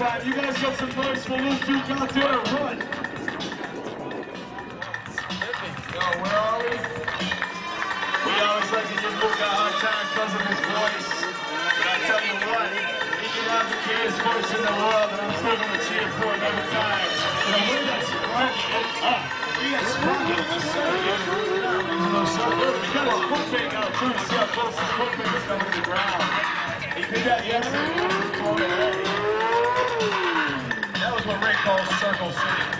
time. You guys got some noise for Luke Duke out there. Run. Yo, where are we? We always like to give Luke a hard time because of his voice. But I tell you what, he can have the gayest voice in the world, and I'm still going to cheer for him every time. You know, look at that spark. Up. We got spark. He got his foot out too. See how close his foot is coming to the ground. He did that yesterday. Calls Circle City.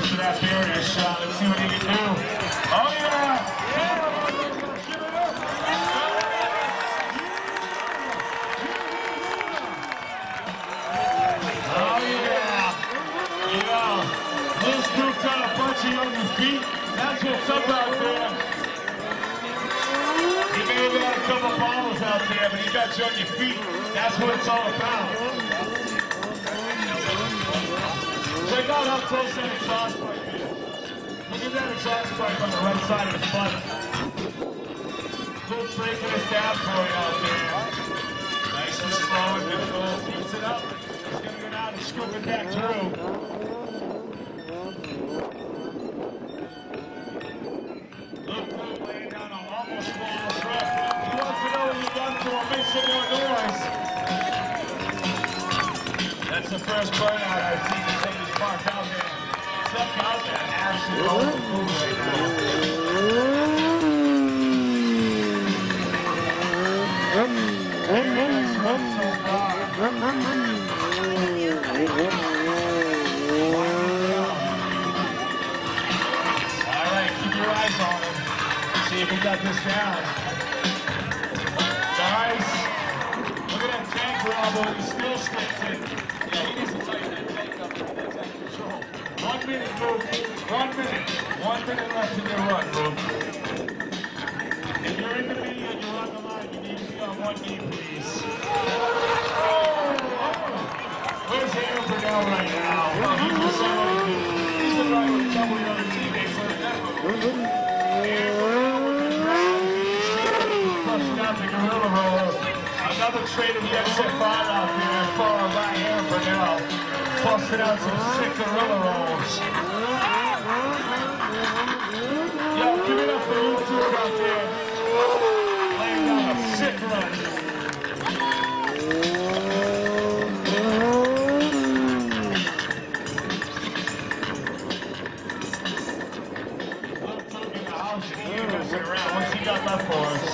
comes that barrier shot. Let's see what he can do. Oh yeah. Yeah. Oh yeah. You know, Liz Duke trying to punch you on your feet. That's what's up out there. He may have had a couple bottles out there, but he got you on your feet. That's what it's all about. Close that exhaust pipe. Look at that exhaust pipe on the right side of his butt. Luke's breaking this down for you out there. Nice and slow and control. Keeps it up. He's going to go down and scoop it back through. Luke laying down an almost flawless. He wants to know what done noise. That's the first burnout I've seen See if this down. Nice. Look at that tank Bravo. Oh, he still sticks it. Yeah, he needs to tighten that tank One minute, Luke. One minute. One minute left in your run, Luke. If you're in the media and you're on the line, you need to be on one knee, please. Oh. Where's Aaron Burnell right now? He's been riding with a couple of other teammates on the ground. He's out the gorilla. Another trade of the XF5 out there, followed by Aaron Burnell. Busting out some sick gorilla rolls. Yo, give it up for YouTube out there. Laying down a sick run. He got left for us?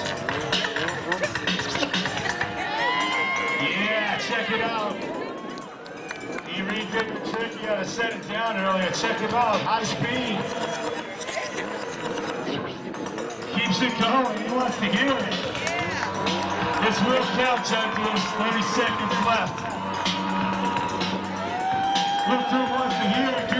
Yeah, check it out. He redid the trick. He had to set it down earlier. Check him out. High speed. Keeps it going. He wants to hear it. This will count, champions. 30 seconds left. Luther wants to hear it.